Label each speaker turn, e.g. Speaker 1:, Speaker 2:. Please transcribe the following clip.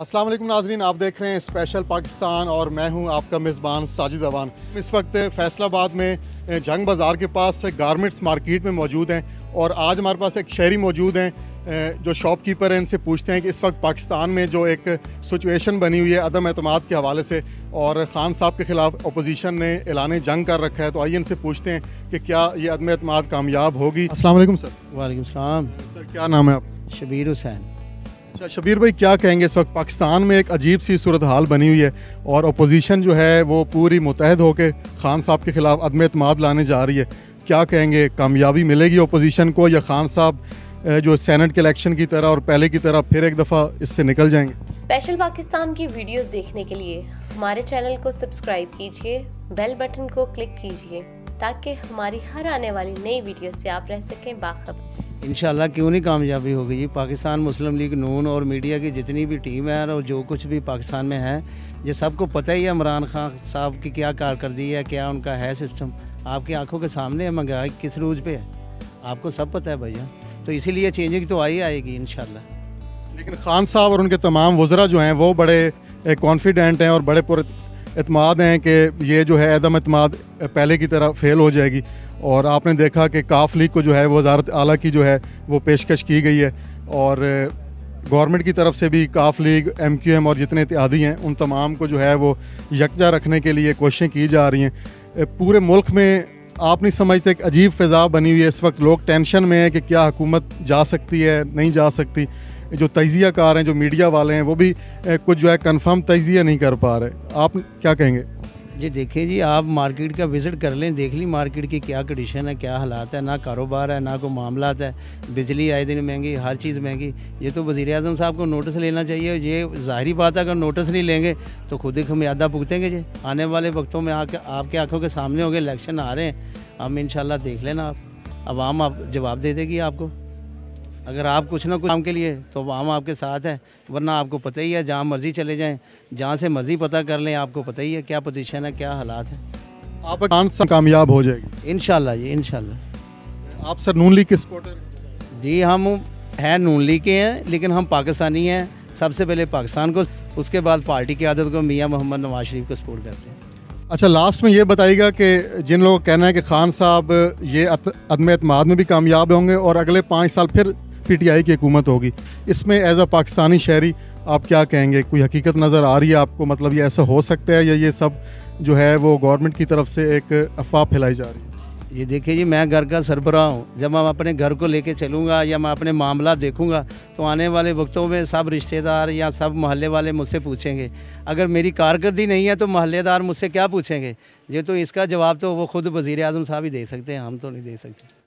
Speaker 1: अस्सलाम वालेकुम नाजरीन आप देख रहे हैं स्पेशल पाकिस्तान और मैं हूँ आपका मेज़बान साजिद अवान। इस वक्त फैसलाबाद में जंग बाज़ार के पास गारमेंट्स मार्केट में मौजूद हैं और आज हमारे पास एक शहरी मौजूद हैं जो शॉपकीपर हैं इनसे पूछते हैं कि इस वक्त पाकिस्तान में जो एक सिचुएशन बनी हुई है अदम अतमाद के हवाले से और ख़ान साहब के ख़िलाफ़ अपोजिशन ने ऐलान जंग कर रखा है तो आइए इनसे पूछते हैं कि क्या ये अदम अतमाद कामयाब होगी। वालेकुम सर।
Speaker 2: वालेकुम
Speaker 1: सर क्या नाम है आप
Speaker 2: शबीर हुसैन।
Speaker 1: अच्छा शबीर भाई, क्या कहेंगे इस वक्त? पाकिस्तान में एक अजीब सी सूरत हाल बनी हुई है और अपोजिशन जो है, वो पूरी मुतहद होकर खान साहब के खिलाफ अदम अतमाद लाने जा रही है। क्या कहेंगे, कामयाबी मिलेगी अपोजिशन को या खान साहब जो सेनेट के इलेक्शन की तरह और पहले की तरह फिर एक दफ़ा इससे निकल जाएँगे?
Speaker 3: स्पेशल पाकिस्तान की वीडियोस देखने के लिए हमारे चैनल को सब्सक्राइब कीजिए बेल बटन को क्लिक कीजिए, ताकि हमारी हर आने वाली नई वीडियो से आप रह सकें बाखबर।
Speaker 2: इंशाल्लाह क्यों नहीं कामयाबी होगी जी? पाकिस्तान मुस्लिम लीग नून और मीडिया की जितनी भी टीम है और जो कुछ भी पाकिस्तान में है, ये सबको पता ही है इमरान खान साहब की क्या कारकर्दगी है, क्या उनका है सिस्टम आपकी आँखों के सामने है महँगाई किस रूज पे है? आपको सब पता है भैया। तो इसीलिए चेंजिंग तो आई आएगी इंशाल्लाह।
Speaker 1: लेकिन खान साहब और उनके तमाम वज़रा जो हैं, वो बड़े कॉन्फिडेंट हैं और बड़े पुर अतमाद हैं कि ये जो है अदम अतमाद पहले की तरह फेल हो जाएगी। और आपने देखा कि काफ लीग को जो है वजारत आला की जो है, वो पेशकश की गई है। और, गवर्नमेंट की तरफ़ से भी काफ लीग एम क्यू एम और जितने इत्यादी हैं, उन तमाम को जो है, वो यकजा रखने के लिए कोशिशें की जा रही हैं। पूरे मुल्क में आप नहीं समझते एक अजीब फ़िज़ा बनी हुई है इस वक्त। लोग टेंशन में हैं कि क्या हुकूमत जा सकती है, नहीं जा सकती। जो तजिया कार हैं, जो मीडिया वाले हैं, वो भी कुछ जो है कंफर्म तजिया नहीं कर पा रहे। आप क्या कहेंगे?
Speaker 2: जी, देखिए जी, आप मार्केट का विज़िट कर लें, देख ली मार्केट की क्या कंडीशन है, क्या हालात है, ना कारोबार है, ना कोई मामला है। बिजली आए दिन महँगी, हर चीज़ महँगी। ये तो वज़ी अजम साहब को नोटिस लेना चाहिए ये ज़ाहरी बात है, अगर नोटिस नहीं लेंगे तो खुद ही खमियादा भुगतेंगे जी। आने वाले वक्तों में आके, आपके आँखों के सामने हो गए इलेक्शन आ रहे हैं। हम इंशाल्लाह देख लेना आप। अवाम आप, जवाब दे देगी आपको। अगर आप कुछ ना कुछ काम के लिए तो आवाम आपके साथ हैं वरना आपको पता ही है जहाँ मर्ज़ी चले जाएँ जहाँ से मर्ज़ी पता कर लें आपको पता ही है क्या पोजीशन है क्या हालात है।
Speaker 1: आप कामयाब हो जाएगी।
Speaker 2: इन जी इन
Speaker 1: आप सर नून लीग के सपोर्टर
Speaker 2: जी हम हैं नून लीग के हैं लेकिन हम पाकिस्तानी हैं। सबसे पहले पाकिस्तान को उसके बाद पार्टी की आदत को मियाँ मोहम्मद नवाज़ शरीफ को सपोर्ट करते हैं।
Speaker 1: अच्छा लास्ट में ये बताइएगा कि जिन लोगों का कहना है कि खान साहब ये अदम अतमाद में भी कामयाब होंगे और अगले पाँच साल फिर पीटीआई की हुकूमत होगी। इसमें एज अ पाकिस्तानी शहरी आप क्या कहेंगे? कोई हकीकत नज़र आ रही है आपको? मतलब ये ऐसा हो सकता है या ये सब जो है वो गवर्नमेंट की तरफ़ से एक अफवाह फैलाई जा रही है?
Speaker 2: ये देखिए जी, मैं घर का सरबराह हूँ। जब मैं अपने घर को लेके चलूँगा या मैं अपने मामला देखूँगा तो आने वाले वक्तों में सब रिश्तेदार या सब मोहल्ले वाले मुझसे पूछेंगे। अगर मेरी कारकर्दी नहीं है तो मोहल्लेदार मुझसे क्या पूछेंगे? ये तो इसका जवाब तो वो खुद वज़ी अजम साहब ही दे सकते हैं, हम तो नहीं दे सकते।